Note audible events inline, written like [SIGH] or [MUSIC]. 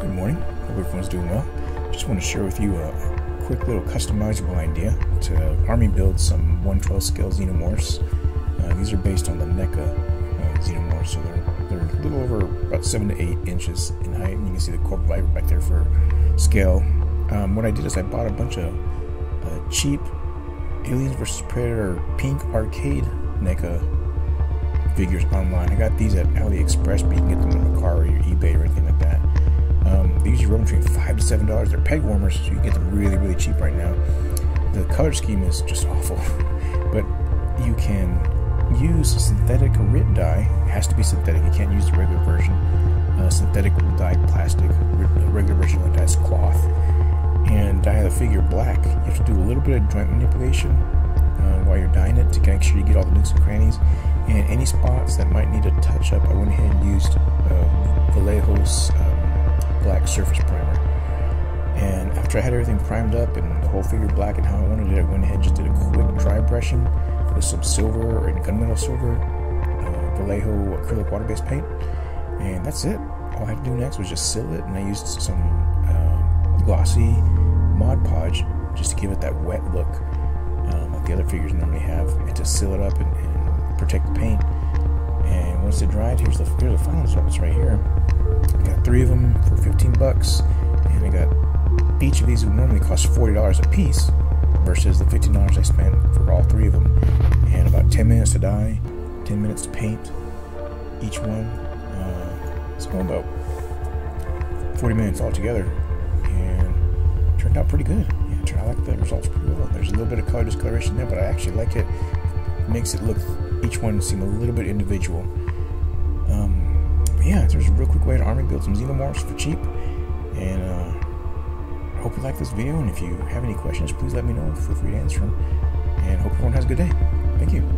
Good morning. Hope everyone's doing well. Just want to share with you a quick little customizable idea to army build some 112 scale xenomorphs. Uh, these are based on the NECA uh, xenomorphs, so they're, they're a little over about 7 to 8 inches in height. And you can see the Cobra Viper back there for scale. Um, what I did is I bought a bunch of uh, cheap Aliens vs. Predator pink arcade NECA figures online. I got these at AliExpress, but you can get them Run between five to seven dollars. They're peg warmers, so you can get them really, really cheap right now. The color scheme is just awful, [LAUGHS] but you can use synthetic RIT dye. It has to be synthetic. You can't use the regular version. Uh, synthetic will dye plastic. Regular version only dyes cloth. And dye the figure black. You have to do a little bit of joint manipulation uh, while you're dyeing it to make sure you get all the nooks and crannies. And any spots that might need a touch up, I went ahead and used uh, Vallejo's surface primer. And after I had everything primed up and the whole figure black and how I wanted it, I went ahead and just did a quick dry brushing with some silver and gunmetal silver uh, Vallejo acrylic water-based paint. And that's it. All I had to do next was just seal it, and I used some uh, glossy Mod Podge just to give it that wet look um, like the other figures normally have, and to seal it up and, and protect the paint. And once it dried, here's the here's the final result. It's right here. Got three of them 15 bucks, and I got each of these would normally cost forty dollars a piece, versus the 15 dollars I spent for all three of them. And about 10 minutes to dye, 10 minutes to paint each one. Uh, it's going about 40 minutes altogether, and turned out pretty good. I like the results pretty well. There's a little bit of color discoloration there, but I actually like it. it makes it look each one seem a little bit individual. Um, yeah, there's a real quick way to army build some xenomorphs for cheap. And uh, I hope you like this video. And if you have any questions, please let me know. Feel free to answer them. And hope everyone has a good day. Thank you.